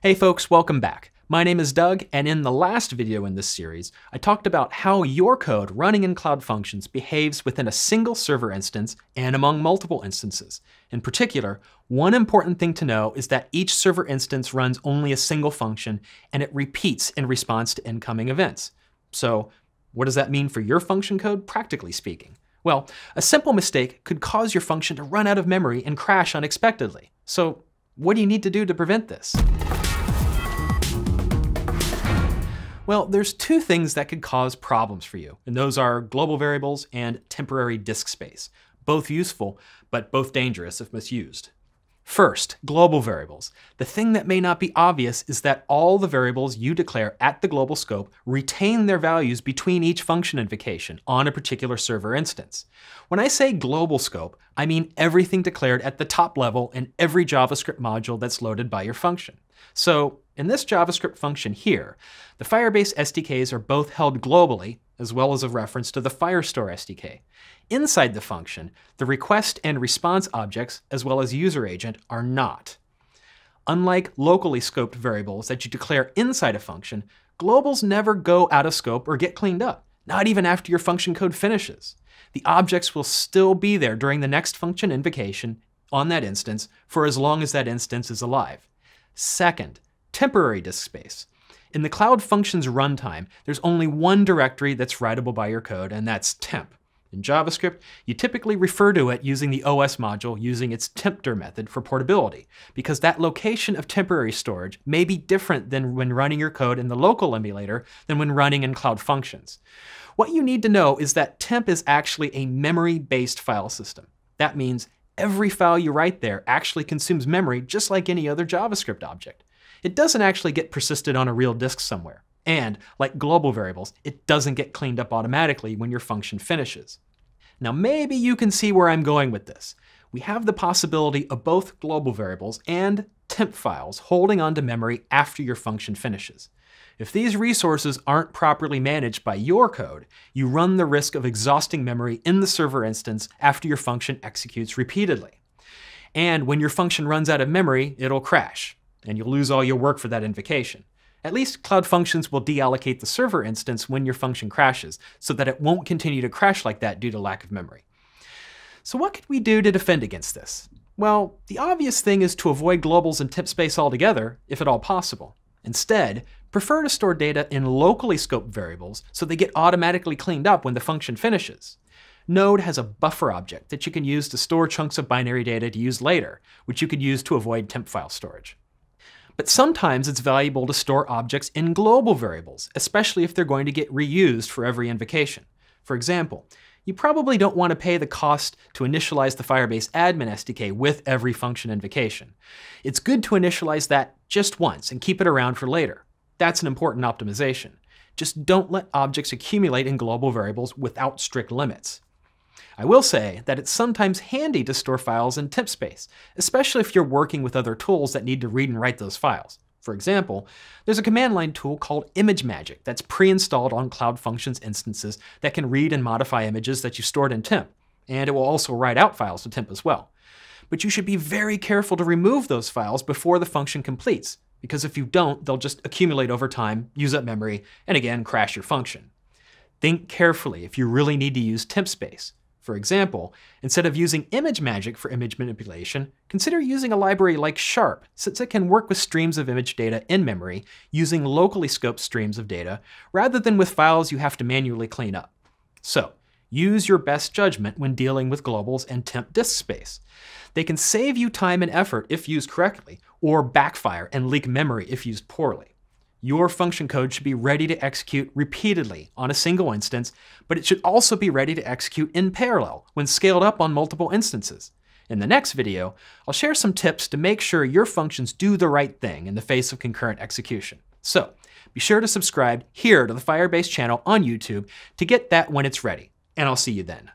Hey folks, welcome back. My name is Doug, and in the last video in this series, I talked about how your code running in Cloud Functions behaves within a single server instance and among multiple instances. In particular, one important thing to know is that each server instance runs only a single function, and it repeats in response to incoming events. So what does that mean for your function code, practically speaking? Well, a simple mistake could cause your function to run out of memory and crash unexpectedly. So what do you need to do to prevent this? Well, there's two things that could cause problems for you, and those are global variables and temporary disk space. Both useful, but both dangerous if misused. First, global variables. The thing that may not be obvious is that all the variables you declare at the global scope retain their values between each function invocation on a particular server instance. When I say global scope, I mean everything declared at the top level in every JavaScript module that's loaded by your function. So in this JavaScript function here, the Firebase SDKs are both held globally, as well as a reference to the Firestore SDK. Inside the function, the request and response objects, as well as user agent, are not. Unlike locally scoped variables that you declare inside a function, globals never go out of scope or get cleaned up, not even after your function code finishes. The objects will still be there during the next function invocation on that instance for as long as that instance is alive. Second, temporary disk space. In the Cloud Functions runtime, there's only one directory that's writable by your code, and that's temp. In JavaScript, you typically refer to it using the OS module using its tempdir method for portability, because that location of temporary storage may be different than when running your code in the local emulator than when running in Cloud Functions. What you need to know is that temp is actually a memory-based file system. That means every file you write there actually consumes memory just like any other JavaScript object. It doesn't actually get persisted on a real disk somewhere. And, like global variables, it doesn't get cleaned up automatically when your function finishes. Now maybe you can see where I'm going with this. We have the possibility of both global variables and temp files holding onto memory after your function finishes. If these resources aren't properly managed by your code, you run the risk of exhausting memory in the server instance after your function executes repeatedly. And when your function runs out of memory, it'll crash and you'll lose all your work for that invocation. At least Cloud Functions will deallocate the server instance when your function crashes, so that it won't continue to crash like that due to lack of memory. So what could we do to defend against this? Well, the obvious thing is to avoid globals and temp space altogether, if at all possible. Instead, prefer to store data in locally scoped variables so they get automatically cleaned up when the function finishes. Node has a buffer object that you can use to store chunks of binary data to use later, which you could use to avoid temp file storage. But sometimes it's valuable to store objects in global variables, especially if they're going to get reused for every invocation. For example, you probably don't want to pay the cost to initialize the Firebase admin SDK with every function invocation. It's good to initialize that just once and keep it around for later. That's an important optimization. Just don't let objects accumulate in global variables without strict limits. I will say that it's sometimes handy to store files in temp space, especially if you're working with other tools that need to read and write those files. For example, there's a command line tool called ImageMagick that's pre-installed on Cloud Functions instances that can read and modify images that you've stored in temp, and it will also write out files to temp as well. But you should be very careful to remove those files before the function completes, because if you don't, they'll just accumulate over time, use up memory, and again, crash your function. Think carefully if you really need to use temp space. For example, instead of using ImageMagick for image manipulation, consider using a library like Sharp, since it can work with streams of image data in memory using locally scoped streams of data, rather than with files you have to manually clean up. So, use your best judgment when dealing with globals and temp disk space. They can save you time and effort if used correctly, or backfire and leak memory if used poorly. Your function code should be ready to execute repeatedly on a single instance, but it should also be ready to execute in parallel when scaled up on multiple instances. In the next video, I'll share some tips to make sure your functions do the right thing in the face of concurrent execution. So, be sure to subscribe here to the Firebase channel on YouTube to get that when it's ready, and I'll see you then.